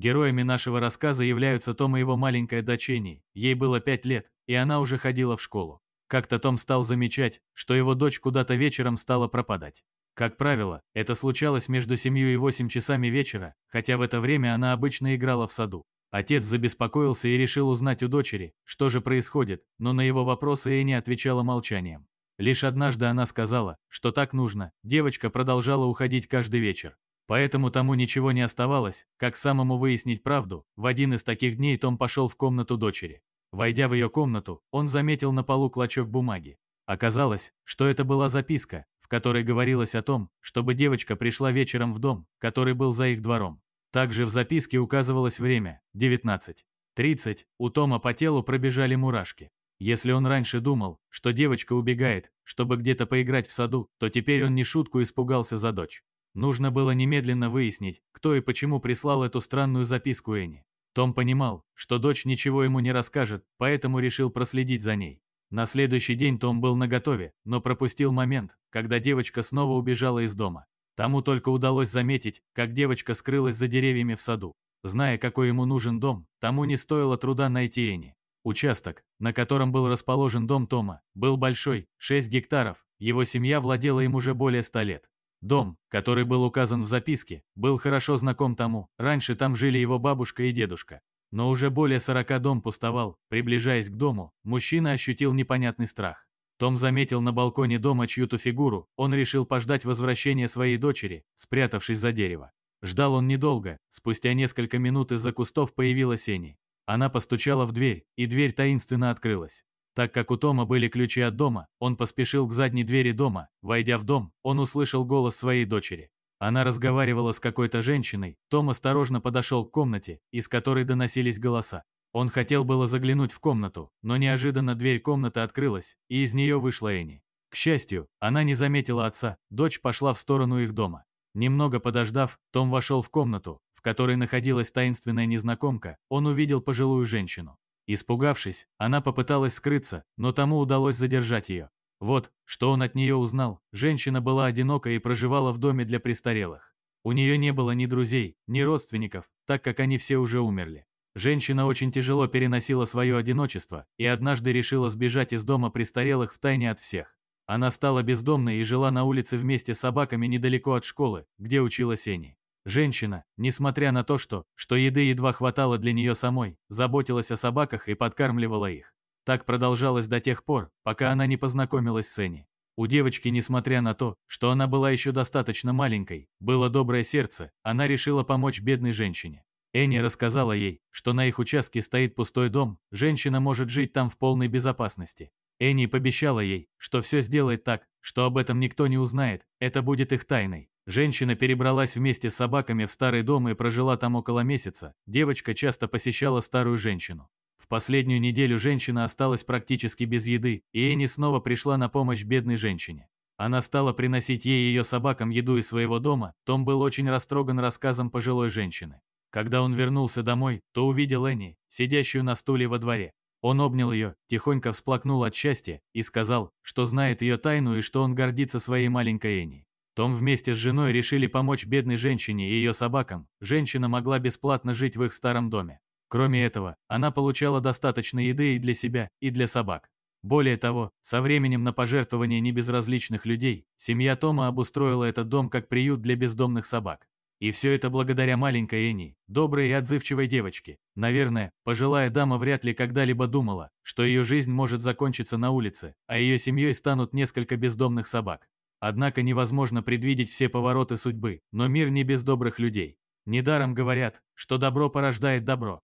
Героями нашего рассказа являются Том и его маленькая дочь Энни. Ей было пять лет, и она уже ходила в школу. Как-то Том стал замечать, что его дочь куда-то вечером стала пропадать. Как правило, это случалось между семью и восемь часами вечера, хотя в это время она обычно играла в саду. Отец забеспокоился и решил узнать у дочери, что же происходит, но на его вопросы Энни отвечала молчанием. Лишь однажды она сказала, что так нужно, девочка продолжала уходить каждый вечер. Поэтому тому ничего не оставалось, как самому выяснить правду. В один из таких дней Том пошел в комнату дочери. Войдя в ее комнату, он заметил на полу клочок бумаги. Оказалось, что это была записка, в которой говорилось о том, чтобы девочка пришла вечером в дом, который был за их двором. Также в записке указывалось время – 19.30. У Тома по телу пробежали мурашки. Если он раньше думал, что девочка убегает, чтобы где-то поиграть в саду, то теперь он не шутку испугался за дочь. Нужно было немедленно выяснить, кто и почему прислал эту странную записку Энни. Том понимал, что дочь ничего ему не расскажет, поэтому решил проследить за ней. На следующий день Том был наготове, но пропустил момент, когда девочка снова убежала из дома. Тому только удалось заметить, как девочка скрылась за деревьями в саду. Зная, какой ему нужен дом, тому не стоило труда найти Энни. Участок, на котором был расположен дом Тома, был большой, 6 гектаров, его семья владела им уже более 100 лет. Дом, который был указан в записке, был хорошо знаком тому, раньше там жили его бабушка и дедушка. Но уже более сорока дом пустовал, приближаясь к дому, мужчина ощутил непонятный страх. Том заметил на балконе дома чью-то фигуру, он решил пождать возвращения своей дочери, спрятавшись за дерево. Ждал он недолго, спустя несколько минут из-за кустов появилась Энни. Она постучала в дверь, и дверь таинственно открылась. Так как у Тома были ключи от дома, он поспешил к задней двери дома. Войдя в дом, он услышал голос своей дочери. Она разговаривала с какой-то женщиной. Том осторожно подошел к комнате, из которой доносились голоса. Он хотел было заглянуть в комнату, но неожиданно дверь комнаты открылась, и из нее вышла Энни. К счастью, она не заметила отца, дочь пошла в сторону их дома. Немного подождав, Том вошел в комнату, в которой находилась таинственная незнакомка, он увидел пожилую женщину. Испугавшись, она попыталась скрыться, но тому удалось задержать ее. Вот, что он от нее узнал, женщина была одинока и проживала в доме для престарелых. У нее не было ни друзей, ни родственников, так как они все уже умерли. Женщина очень тяжело переносила свое одиночество и однажды решила сбежать из дома престарелых втайне от всех. Она стала бездомной и жила на улице вместе с собаками недалеко от школы, где училась Энни. Женщина, несмотря на то, что, что еды едва хватало для нее самой, заботилась о собаках и подкармливала их. Так продолжалось до тех пор, пока она не познакомилась с Энни. У девочки, несмотря на то, что она была еще достаточно маленькой, было доброе сердце, она решила помочь бедной женщине. Энни рассказала ей, что на их участке стоит пустой дом, женщина может жить там в полной безопасности. Энни пообещала ей, что все сделает так, что об этом никто не узнает, это будет их тайной. Женщина перебралась вместе с собаками в старый дом и прожила там около месяца. Девочка часто посещала старую женщину. В последнюю неделю женщина осталась практически без еды, и Энни снова пришла на помощь бедной женщине. Она стала приносить ей и ее собакам еду из своего дома, Том был очень растроган рассказом пожилой женщины. Когда он вернулся домой, то увидел Энни, сидящую на стуле во дворе. Он обнял ее, тихонько всплакнул от счастья и сказал, что знает ее тайну и что он гордится своей маленькой Энни. Том вместе с женой решили помочь бедной женщине и ее собакам. Женщина могла бесплатно жить в их старом доме. Кроме этого, она получала достаточно еды и для себя, и для собак. Более того, со временем на пожертвования небезразличных людей, семья Тома обустроила этот дом как приют для бездомных собак. И все это благодаря маленькой Энни, доброй и отзывчивой девочке. Наверное, пожилая дама вряд ли когда-либо думала, что ее жизнь может закончиться на улице, а ее семьей станут несколько бездомных собак. Однако невозможно предвидеть все повороты судьбы, но мир не без добрых людей. Недаром говорят, что добро порождает добро.